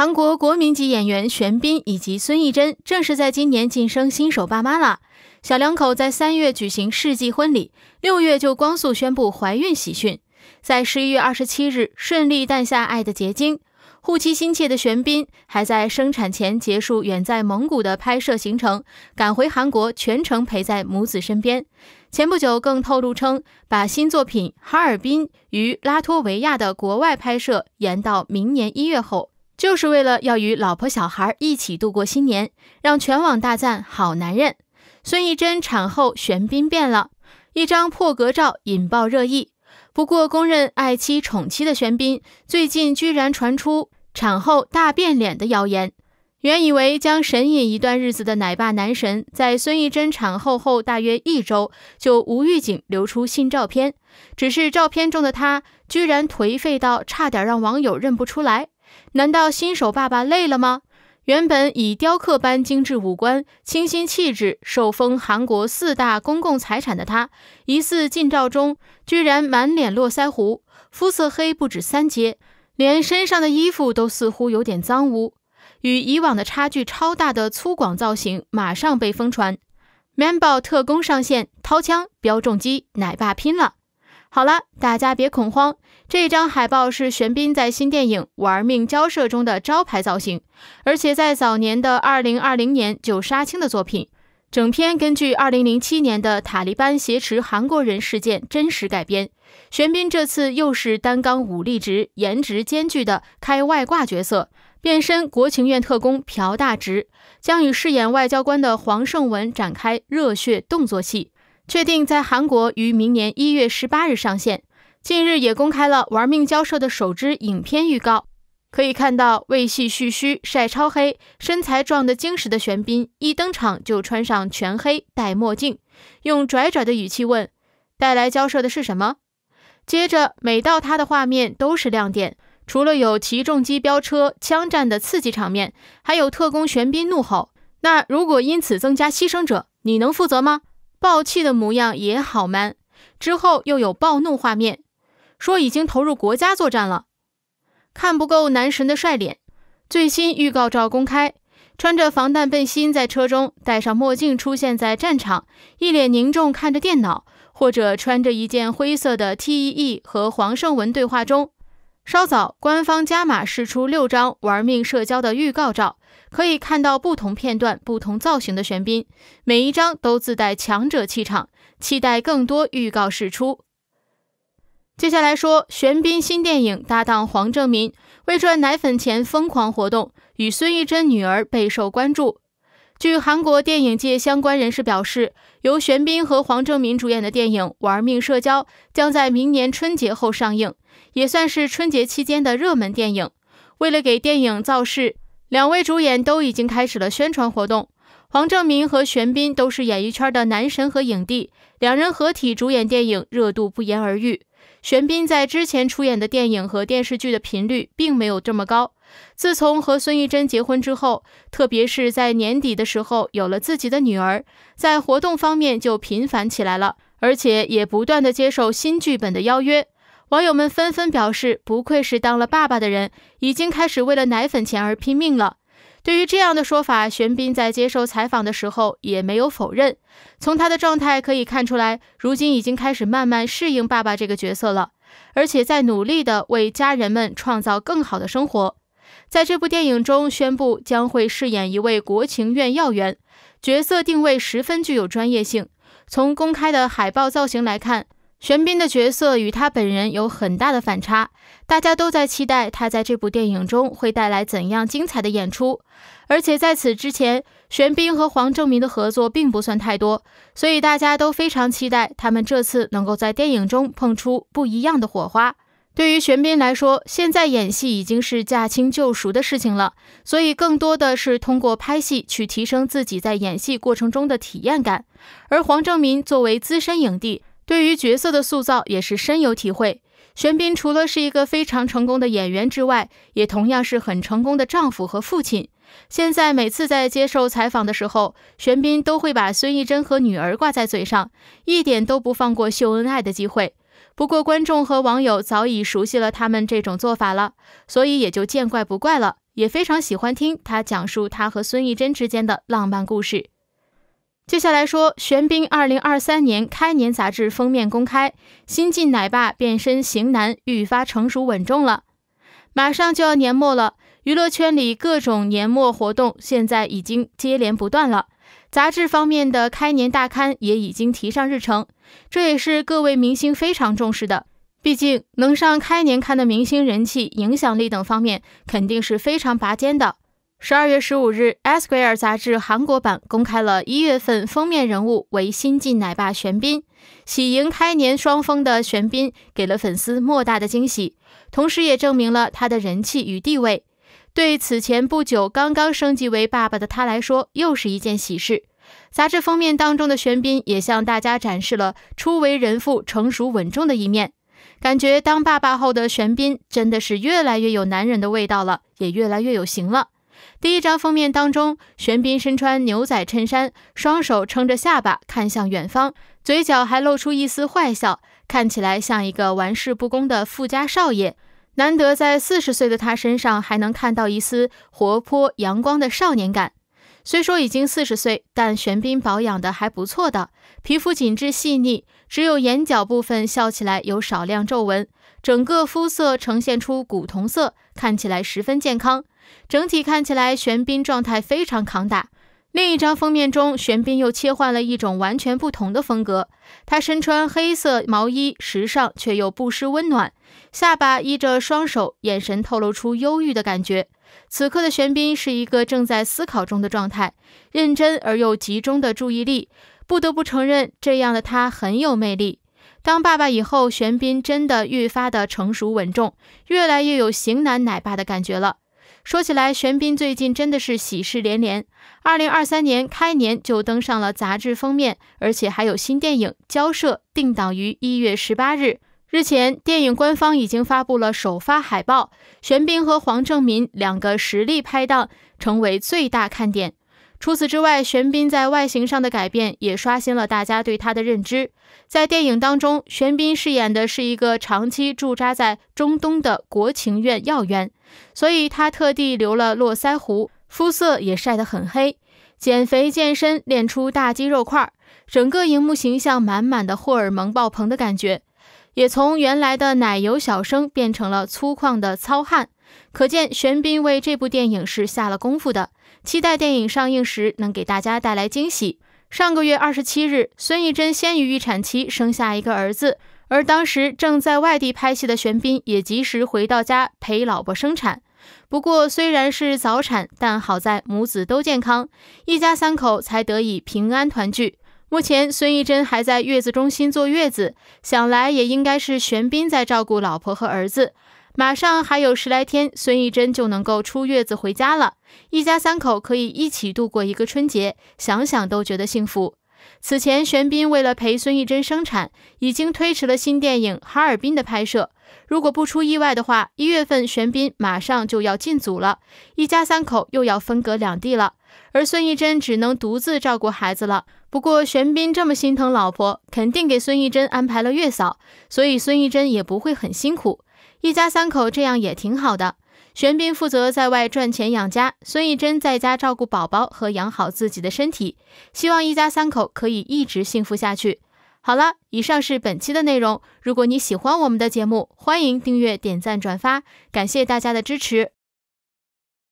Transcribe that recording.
韩国国民级演员玄彬以及孙艺珍正式在今年晋升新手爸妈了。小两口在三月举行世纪婚礼，六月就光速宣布怀孕喜讯，在十一月二十七日顺利诞下爱的结晶。护妻心切的玄彬还在生产前结束远在蒙古的拍摄行程，赶回韩国全程陪在母子身边。前不久更透露称，把新作品《哈尔滨》于拉脱维亚的国外拍摄延到明年一月后。就是为了要与老婆小孩一起度过新年，让全网大赞好男人。孙艺珍产后玄彬变了，一张破格照引爆热议。不过，公认爱妻宠妻的玄彬，最近居然传出产后大变脸的谣言。原以为将神隐一段日子的奶爸男神，在孙艺珍产后后大约一周，就无预警流出新照片。只是照片中的他，居然颓废到差点让网友认不出来。难道新手爸爸累了吗？原本以雕刻般精致五官、清新气质受封韩国四大公共财产的他，疑似近照中居然满脸络腮胡，肤色黑不止三阶，连身上的衣服都似乎有点脏污，与以往的差距超大的粗犷造型马上被疯传。Man 宝特工上线，掏枪飙重机，奶爸拼了！好了，大家别恐慌。这张海报是玄彬在新电影《玩命交涉》中的招牌造型，而且在早年的2020年就杀青的作品。整片根据2007年的塔利班挟持韩国人事件真实改编。玄彬这次又是担纲武力值、颜值兼具的开外挂角色，变身国情院特工朴大直，将与饰演外交官的黄胜文展开热血动作戏。确定在韩国于明年一月十八日上线。近日也公开了《玩命交涉》的首支影片预告，可以看到为戏蓄须、晒超黑、身材壮得精实的玄彬，一登场就穿上全黑、戴墨镜，用拽拽的语气问：“带来交涉的是什么？”接着每到他的画面都是亮点，除了有起重机飙车、枪战的刺激场面，还有特工玄彬怒吼：“那如果因此增加牺牲者，你能负责吗？”暴气的模样也好 man，之后又有暴怒画面，说已经投入国家作战了，看不够男神的帅脸。最新预告照公开，穿着防弹背心在车中，戴上墨镜出现在战场，一脸凝重看着电脑，或者穿着一件灰色的 T E E 和黄胜文对话中。稍早，官方加码释出六张玩命社交的预告照。可以看到不同片段、不同造型的玄彬，每一张都自带强者气场，期待更多预告释出。接下来说，玄彬新电影搭档黄正民为赚奶粉钱疯狂活动，与孙艺珍女儿备受关注。据韩国电影界相关人士表示，由玄彬和黄正民主演的电影《玩命社交》将在明年春节后上映，也算是春节期间的热门电影。为了给电影造势，两位主演都已经开始了宣传活动。黄正明和玄彬都是演艺圈的男神和影帝，两人合体主演电影，热度不言而喻。玄彬在之前出演的电影和电视剧的频率并没有这么高，自从和孙艺珍结婚之后，特别是在年底的时候有了自己的女儿，在活动方面就频繁起来了，而且也不断的接受新剧本的邀约。网友们纷纷表示，不愧是当了爸爸的人，已经开始为了奶粉钱而拼命了。对于这样的说法，玄彬在接受采访的时候也没有否认。从他的状态可以看出来，如今已经开始慢慢适应爸爸这个角色了，而且在努力的为家人们创造更好的生活。在这部电影中，宣布将会饰演一位国情院要员，角色定位十分具有专业性。从公开的海报造型来看。玄彬的角色与他本人有很大的反差，大家都在期待他在这部电影中会带来怎样精彩的演出。而且在此之前，玄彬和黄正明的合作并不算太多，所以大家都非常期待他们这次能够在电影中碰出不一样的火花。对于玄彬来说，现在演戏已经是驾轻就熟的事情了，所以更多的是通过拍戏去提升自己在演戏过程中的体验感。而黄正明作为资深影帝，对于角色的塑造也是深有体会。玄彬除了是一个非常成功的演员之外，也同样是很成功的丈夫和父亲。现在每次在接受采访的时候，玄彬都会把孙艺珍和女儿挂在嘴上，一点都不放过秀恩爱的机会。不过观众和网友早已熟悉了他们这种做法了，所以也就见怪不怪了，也非常喜欢听他讲述他和孙艺珍之间的浪漫故事。接下来说，玄彬二零二三年开年杂志封面公开，新晋奶爸变身型男，愈发成熟稳重了。马上就要年末了，娱乐圈里各种年末活动现在已经接连不断了，杂志方面的开年大刊也已经提上日程，这也是各位明星非常重视的。毕竟能上开年刊的明星人气、影响力等方面肯定是非常拔尖的。十二月十五日，《Esquire》杂志韩国版公开了一月份封面人物为新晋奶爸玄彬，喜迎开年双峰的玄彬给了粉丝莫大的惊喜，同时也证明了他的人气与地位。对此前不久刚刚升级为爸爸的他来说，又是一件喜事。杂志封面当中的玄彬也向大家展示了初为人父、成熟稳重的一面，感觉当爸爸后的玄彬真的是越来越有男人的味道了，也越来越有型了。第一张封面当中，玄彬身穿牛仔衬衫，双手撑着下巴看向远方，嘴角还露出一丝坏笑，看起来像一个玩世不恭的富家少爷。难得在四十岁的他身上还能看到一丝活泼阳光的少年感。虽说已经四十岁，但玄彬保养的还不错的，皮肤紧致细腻，只有眼角部分笑起来有少量皱纹，整个肤色呈现出古铜色，看起来十分健康。整体看起来，玄彬状态非常抗打。另一张封面中，玄彬又切换了一种完全不同的风格。他身穿黑色毛衣，时尚却又不失温暖，下巴依着双手，眼神透露出忧郁的感觉。此刻的玄彬是一个正在思考中的状态，认真而又集中的注意力。不得不承认，这样的他很有魅力。当爸爸以后，玄彬真的愈发的成熟稳重，越来越有型男奶爸的感觉了。说起来，玄彬最近真的是喜事连连。二零二三年开年就登上了杂志封面，而且还有新电影交涉，定档于一月十八日。日前，电影官方已经发布了首发海报，玄彬和黄正民两个实力拍档，成为最大看点。除此之外，玄彬在外形上的改变也刷新了大家对他的认知。在电影当中，玄彬饰演的是一个长期驻扎在中东的国情院要员，所以他特地留了络腮胡，肤色也晒得很黑，减肥健身练出大肌肉块，整个荧幕形象满满的荷尔蒙爆棚的感觉，也从原来的奶油小生变成了粗犷的糙汉。可见玄彬为这部电影是下了功夫的，期待电影上映时能给大家带来惊喜。上个月二十七日，孙艺珍先于预产期生下一个儿子，而当时正在外地拍戏的玄彬也及时回到家陪老婆生产。不过虽然是早产，但好在母子都健康，一家三口才得以平安团聚。目前孙艺珍还在月子中心坐月子，想来也应该是玄彬在照顾老婆和儿子。马上还有十来天，孙艺珍就能够出月子回家了，一家三口可以一起度过一个春节，想想都觉得幸福。此前，玄彬为了陪孙艺珍生产，已经推迟了新电影《哈尔滨》的拍摄。如果不出意外的话，一月份玄彬马上就要进组了，一家三口又要分隔两地了，而孙艺珍只能独自照顾孩子了。不过，玄彬这么心疼老婆，肯定给孙艺珍安排了月嫂，所以孙艺珍也不会很辛苦。一家三口这样也挺好的。玄彬负责在外赚钱养家，孙艺珍在家照顾宝宝和养好自己的身体。希望一家三口可以一直幸福下去。好了，以上是本期的内容。如果你喜欢我们的节目，欢迎订阅、点赞、转发，感谢大家的支持。